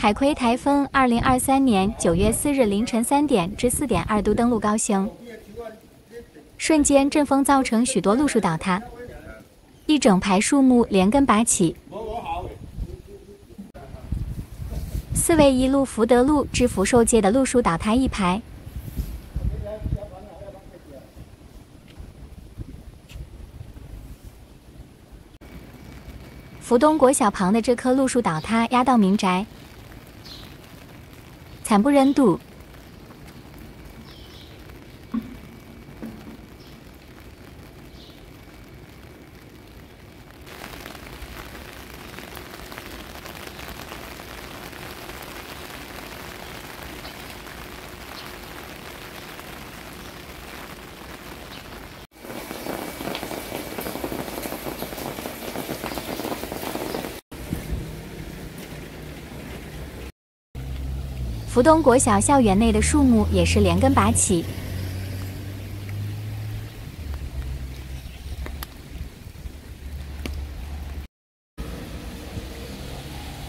海葵台风，二零二三年九月四日凌晨三点至四点二度登陆高雄，瞬间阵风造成许多路树倒塌，一整排树木连根拔起。四位一路福德路至福寿街的路树倒塌一排。福东国小旁的这棵路树倒塌，压到民宅，惨不忍睹。福东国小校园内的树木也是连根拔起。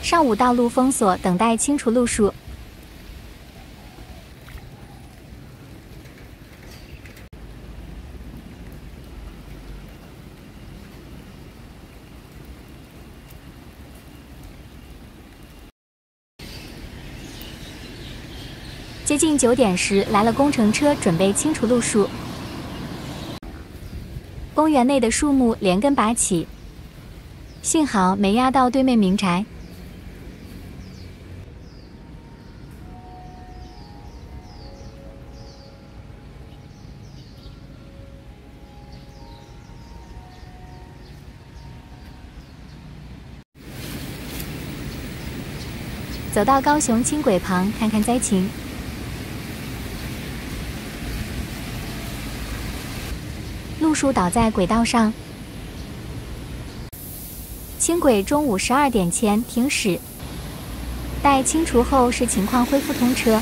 上午道路封锁，等待清除路树。接近九点时，来了工程车，准备清除路树。公园内的树木连根拔起，幸好没压到对面民宅。走到高雄轻轨旁，看看灾情。路树倒在轨道上，轻轨中午十二点前停驶，待清除后视情况恢复通车。